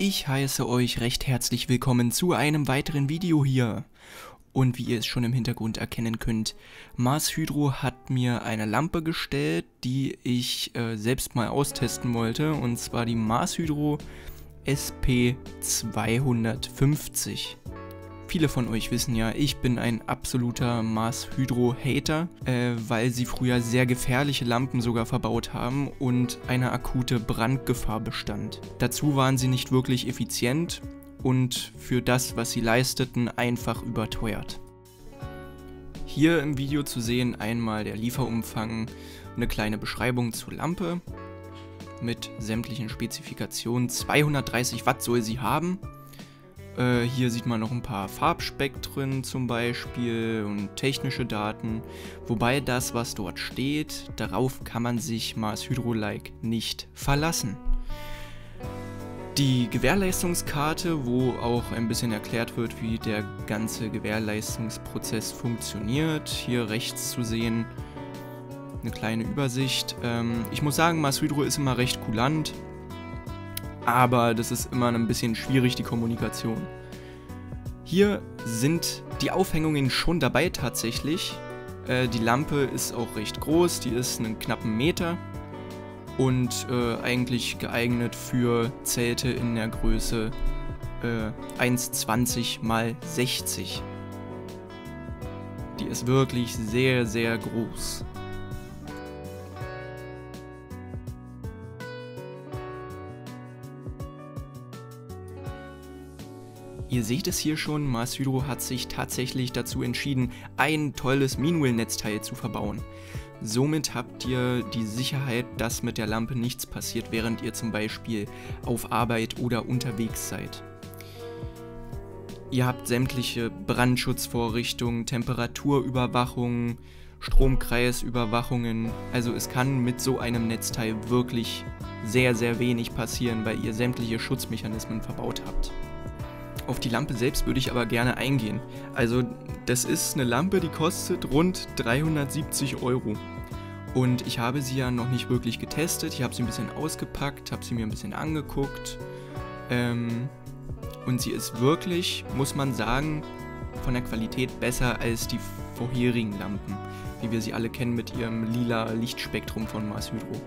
Ich heiße euch recht herzlich willkommen zu einem weiteren Video hier. Und wie ihr es schon im Hintergrund erkennen könnt, Mars Hydro hat mir eine Lampe gestellt, die ich äh, selbst mal austesten wollte. Und zwar die Mars Hydro SP250. Viele von euch wissen ja, ich bin ein absoluter Mars Hydro Hater, äh, weil sie früher sehr gefährliche Lampen sogar verbaut haben und eine akute Brandgefahr bestand. Dazu waren sie nicht wirklich effizient und für das, was sie leisteten, einfach überteuert. Hier im Video zu sehen einmal der Lieferumfang, eine kleine Beschreibung zur Lampe mit sämtlichen Spezifikationen. 230 Watt soll sie haben äh, hier sieht man noch ein paar Farbspektren zum Beispiel und technische Daten. Wobei das, was dort steht, darauf kann man sich Mars Hydrolike nicht verlassen. Die Gewährleistungskarte, wo auch ein bisschen erklärt wird, wie der ganze Gewährleistungsprozess funktioniert. Hier rechts zu sehen eine kleine Übersicht. Ähm, ich muss sagen, Mars Hydro ist immer recht kulant aber das ist immer ein bisschen schwierig, die Kommunikation. Hier sind die Aufhängungen schon dabei tatsächlich. Äh, die Lampe ist auch recht groß, die ist einen knappen Meter und äh, eigentlich geeignet für Zelte in der Größe äh, 1,20 x 60. Die ist wirklich sehr, sehr groß. Ihr seht es hier schon, Mars Hydro hat sich tatsächlich dazu entschieden, ein tolles Meanwheel-Netzteil zu verbauen. Somit habt ihr die Sicherheit, dass mit der Lampe nichts passiert, während ihr zum Beispiel auf Arbeit oder unterwegs seid. Ihr habt sämtliche Brandschutzvorrichtungen, Temperaturüberwachung, Stromkreisüberwachungen. Also es kann mit so einem Netzteil wirklich sehr, sehr wenig passieren, weil ihr sämtliche Schutzmechanismen verbaut habt. Auf die Lampe selbst würde ich aber gerne eingehen. Also das ist eine Lampe, die kostet rund 370 Euro. Und ich habe sie ja noch nicht wirklich getestet. Ich habe sie ein bisschen ausgepackt, habe sie mir ein bisschen angeguckt. Ähm, und sie ist wirklich, muss man sagen, von der Qualität besser als die vorherigen Lampen, wie wir sie alle kennen mit ihrem lila Lichtspektrum von Mars Hydro.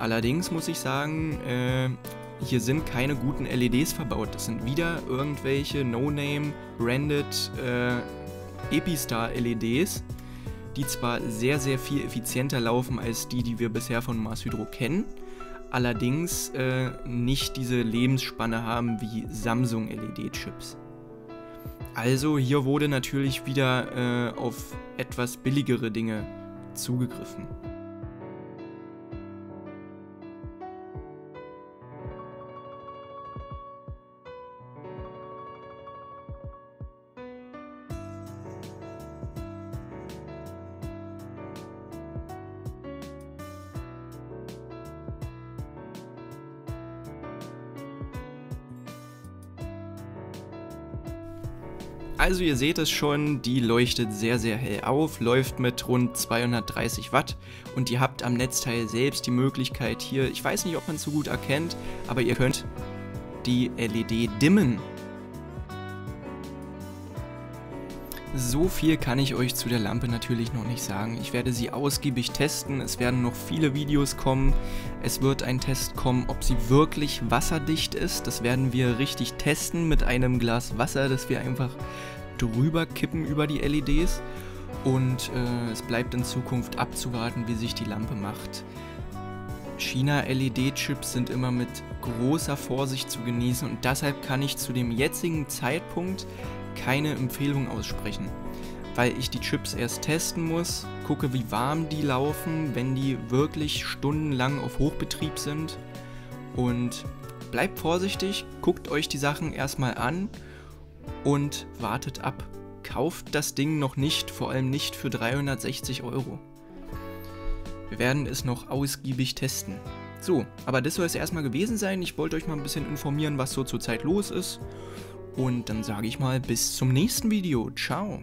Allerdings muss ich sagen, äh, hier sind keine guten LEDs verbaut. Das sind wieder irgendwelche No-Name, Branded äh, Epistar LEDs, die zwar sehr, sehr viel effizienter laufen als die, die wir bisher von Mars Hydro kennen, allerdings äh, nicht diese Lebensspanne haben wie Samsung LED-Chips. Also hier wurde natürlich wieder äh, auf etwas billigere Dinge zugegriffen. Also ihr seht es schon, die leuchtet sehr sehr hell auf, läuft mit rund 230 Watt und ihr habt am Netzteil selbst die Möglichkeit hier, ich weiß nicht ob man es so gut erkennt, aber ihr könnt die LED dimmen. So viel kann ich euch zu der Lampe natürlich noch nicht sagen. Ich werde sie ausgiebig testen, es werden noch viele Videos kommen. Es wird ein Test kommen, ob sie wirklich wasserdicht ist. Das werden wir richtig testen mit einem Glas Wasser, das wir einfach drüber kippen über die LEDs. Und äh, es bleibt in Zukunft abzuwarten, wie sich die Lampe macht. China-LED-Chips sind immer mit großer Vorsicht zu genießen und deshalb kann ich zu dem jetzigen Zeitpunkt keine Empfehlung aussprechen, weil ich die Chips erst testen muss, gucke wie warm die laufen, wenn die wirklich stundenlang auf Hochbetrieb sind und bleibt vorsichtig, guckt euch die Sachen erstmal an und wartet ab. Kauft das Ding noch nicht, vor allem nicht für 360 Euro. Wir werden es noch ausgiebig testen. So, aber das soll es erstmal gewesen sein. Ich wollte euch mal ein bisschen informieren, was so zurzeit los ist. Und dann sage ich mal bis zum nächsten Video. Ciao.